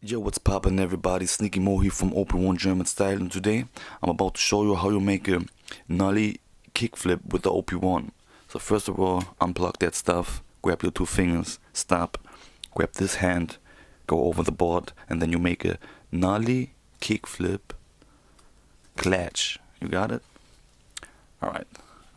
Yo, what's poppin' everybody? Sneaky Mo here from OP-1 German Style and today I'm about to show you how you make a nollie kickflip with the OP1. So first of all, unplug that stuff, grab your two fingers, stop, grab this hand, go over the board and then you make a nollie kickflip clutch. You got it? Alright.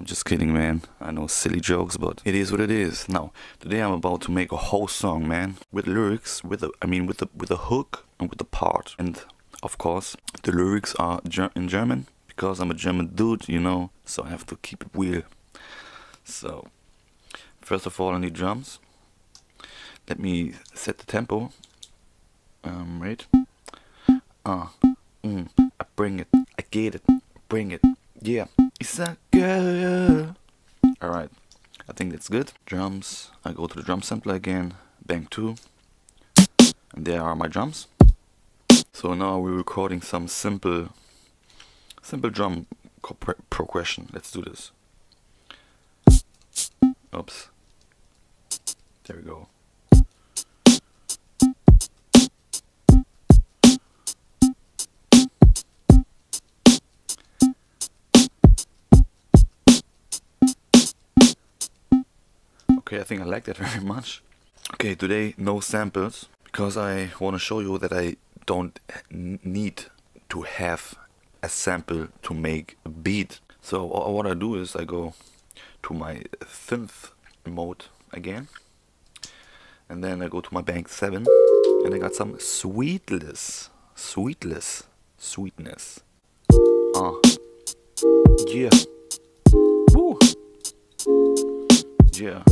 I'm just kidding, man. I know silly jokes, but it is what it is. Now, today I'm about to make a whole song, man, with lyrics, with a, I mean, with the with a hook and with the part, and of course, the lyrics are ger in German because I'm a German dude, you know, so I have to keep it real. So, first of all, I need drums. Let me set the tempo. Um, right. Uh, mm, I bring it, I get it, bring it, yeah. It's a girl. Alright, I think that's good. Drums, I go to the drum sampler again, bang 2. And there are my drums. So now we're recording some simple, simple drum progression. Let's do this. Oops. There we go. Okay, I think I like that very much. Okay, today no samples because I want to show you that I don't need to have a sample to make a beat. So what I do is I go to my synth mode again and then I go to my bank 7 and I got some sweetless, sweetless, sweetness. Ah, yeah, woo, yeah.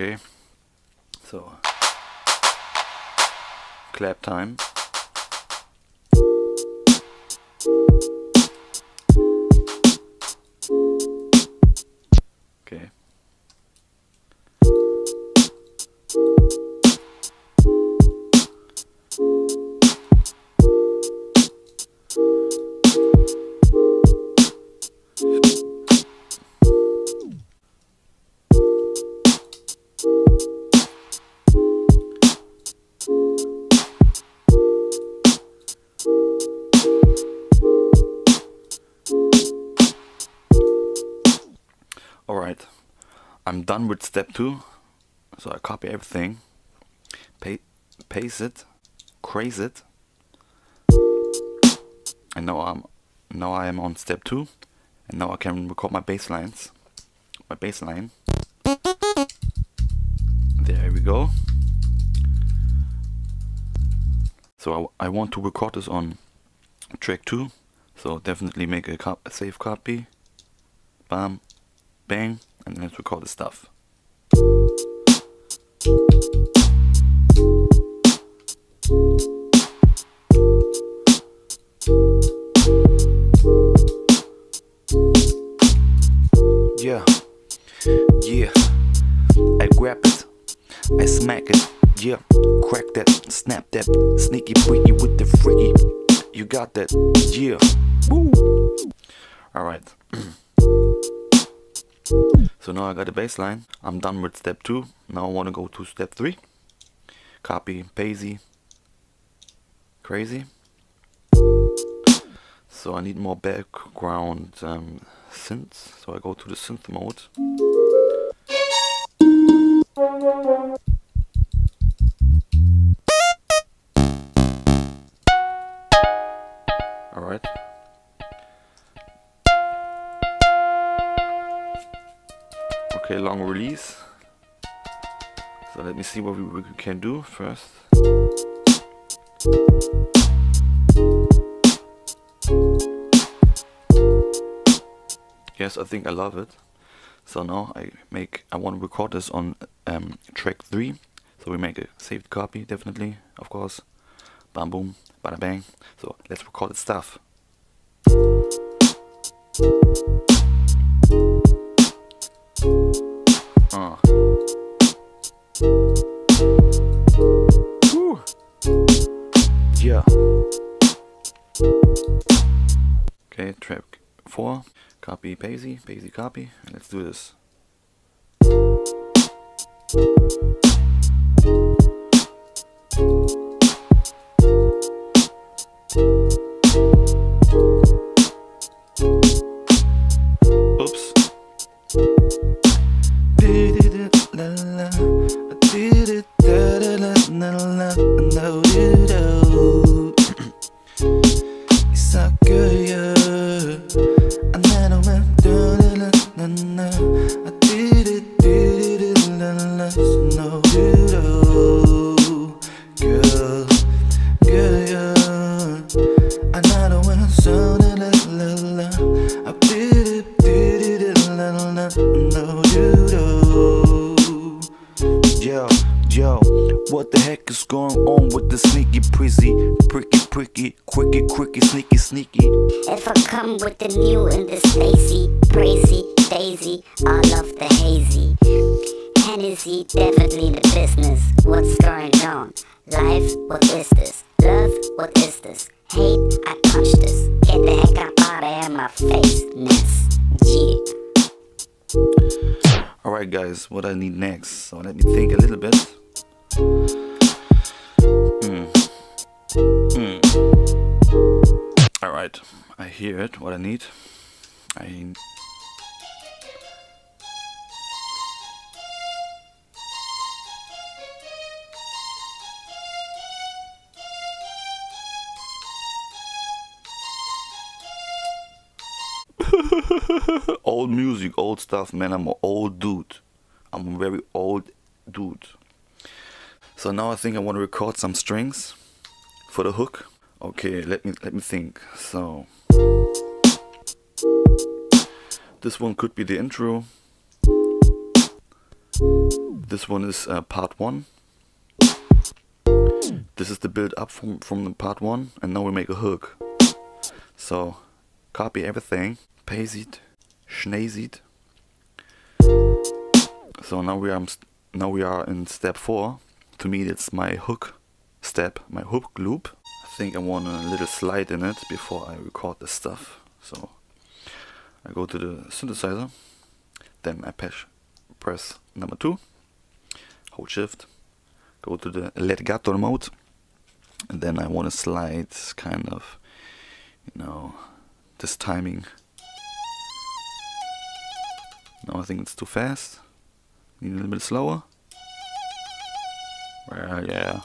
Okay, so clap time. Alright, I'm done with step two. So I copy everything, pa paste it, craze it, and now I'm now I am on step two, and now I can record my bass lines, my bass line. There we go. So I, I want to record this on track two, so definitely make a, a safe copy. Bam bang, and then let's record the stuff. Yeah, yeah, I grab it, I smack it, yeah, crack that, snap that, sneaky freaky with the freaky, you got that, yeah, woo. Alright. So now I got the bass line. I'm done with step 2. Now I want to go to step 3. Copy, crazy. So I need more background um, synths. So I go to the synth mode. Let me see what we, we can do first. Yes, I think I love it. So now I make, I want to record this on um, track 3. So we make a saved copy, definitely, of course. Bam boom, bada bang. So let's record the stuff. Uh. Okay, track 4. Copy, paste, paste, copy. Let's do this. Quicky, quicky, sneaky, sneaky. If I come with the new and the Stacy, Bracy, Daisy, I love the hazy. Hennessy, definitely in the business. What's going on? Life, what is this? Love, what is this? Hate, I punch this. Get the heck up out of my face, ness. Yeah. Alright guys, what I need next. So let me think a little bit. I hear it, what I need. I old music, old stuff, man. I'm an old dude. I'm a very old dude. So now I think I want to record some strings for the hook. Okay, let me let me think. So this one could be the intro. This one is uh, part one. This is the build up from from the part one, and now we make a hook. So copy everything, paste it, schnaze it. So now we are now we are in step four to me it's my hook step, my hook loop. Think I want a little slide in it before I record the stuff. So I go to the synthesizer, then I press, number two, hold shift, go to the legato mode, and then I want to slide kind of, you know, this timing. Now I think it's too fast, need a little bit slower. Well, yeah.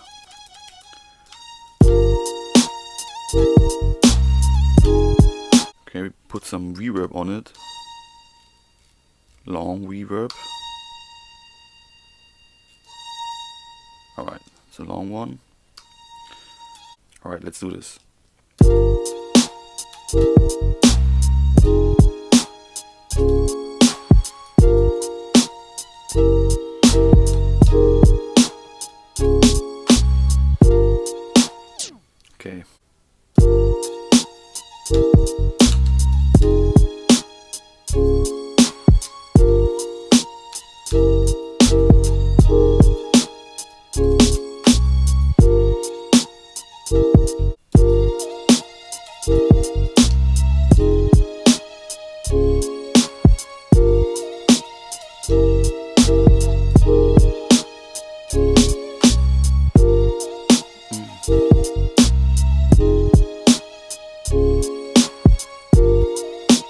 Put some reverb on it. Long reverb. Alright, it's a long one. Alright, let's do this.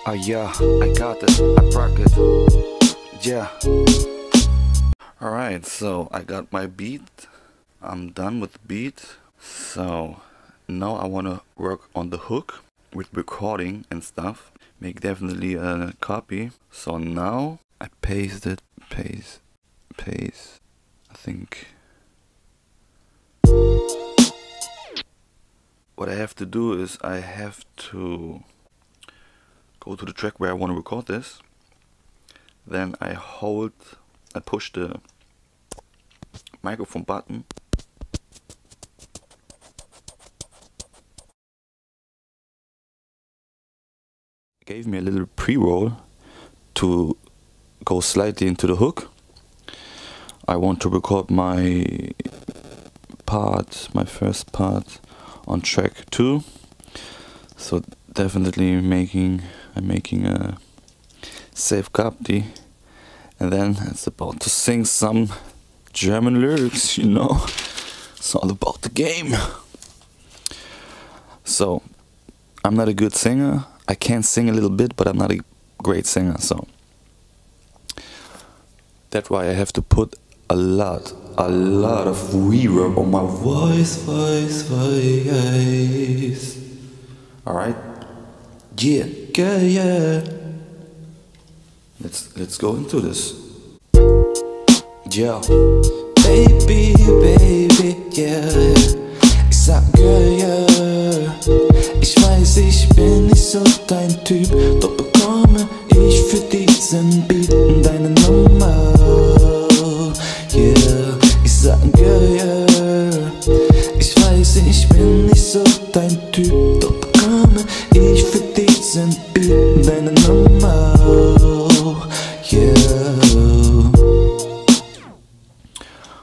Oh, yeah, I got it, I rock it, yeah. Alright, so I got my beat, I'm done with the beat, so now I want to work on the hook with recording and stuff, make definitely a copy, so now I paste it, paste, paste, I think. What I have to do is I have to go to the track where I want to record this. Then I hold, I push the microphone button. Gave me a little pre-roll to go slightly into the hook. I want to record my part, my first part on track 2. So definitely making I'm making a safe copy, and then it's about to sing some German lyrics, you know. It's all about the game. So, I'm not a good singer. I can sing a little bit, but I'm not a great singer, so that's why I have to put a lot, a lot of reverb on my voice, voice, voice. Alright? Yeah, yeah, yeah. Let's let's go into this. Yeah. Baby, baby, yeah. Girl, yeah. Typ, doch bekomme ich für diesen Beat deine Nummer. Yeah, ich sag, girl. Ich weiß, ich bin nicht so dein Typ, doch bekomme ich für diesen Beat deine Nummer. Yeah.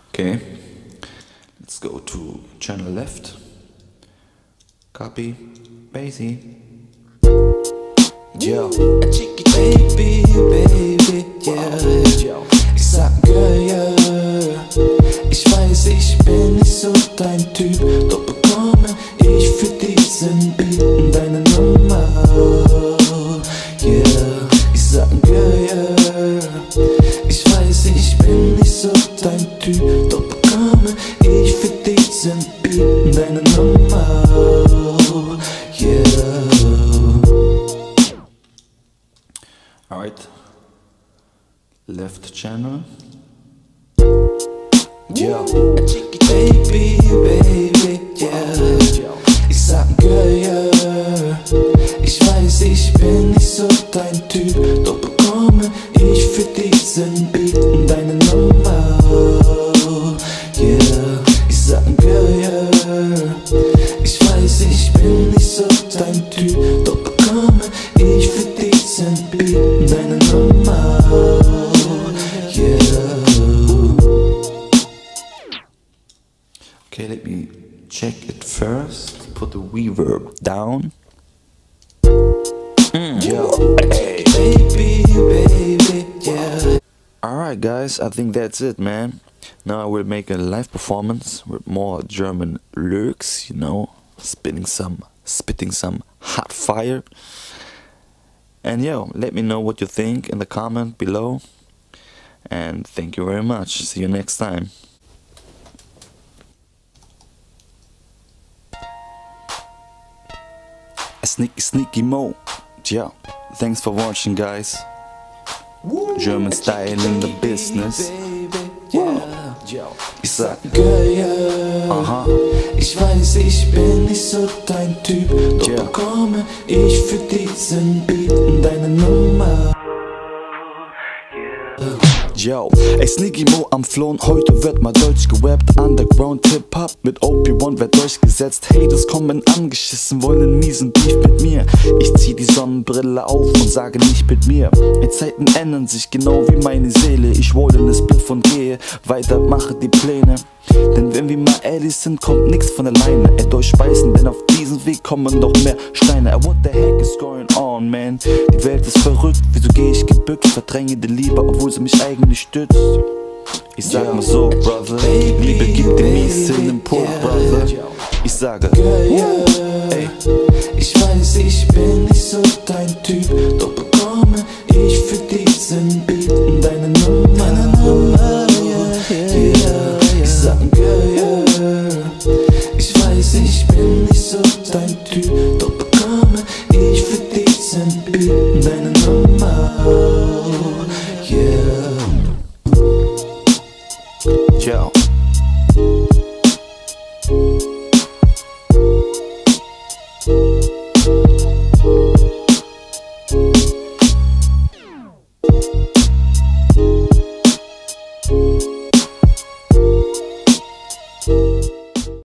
Okay, let's go to channel left. Copy, Basie. Okay, let me check it first. Put the reverb down. Mm, yo, hey, baby, baby, yeah. Alright, guys, I think that's it, man. Now I will make a live performance with more German lyrics, you know, spitting some, spitting some hot fire. And yo, let me know what you think in the comment below. And thank you very much. See you next time. Sneaky, sneaky mo. Yeah. Thanks for watching, guys. German style in the business. Ich sag, yeah. aha, Ich weiß, ich bin nicht so dein Typ, doch Yeah. bekomme ich für diesen Beat deine Nummer. Yo. Ey, Sneaky Mo am Flohen, heute wird mal Deutsch gewappt. Underground Hip-Hop mit OP1 wird durchgesetzt. Haters kommen angeschissen, wollen einen miesen Beef mit mir. Ich zieh die Sonnenbrille auf und sage nicht mit mir. Die Zeiten ändern sich genau wie meine Seele. Ich wollte ne Spliff und gehe weiter, mache die Pläne. Denn wenn wir mal ehrlich sind, kommt nix von alleine. Er durchspeisen, denn auf diesem Weg kommen noch mehr Steine. What the heck is going on, man? Die Welt ist verrückt, wieso geh ich gebückt? Verdränge die Liebe, obwohl sie mich eigentlich stützt. Ich sag mal so, Brother, Liebe gibt dem miesen Impuls, Brother. Ich sage, Girl, yeah. ey, Ich weiß, ich bin nicht so dein Typ, doch bekomme ich für diesen Beat deine Nummer. Yeah. Ich sag, Girl, yeah. Ich weiß, ich bin nicht so dein Typ,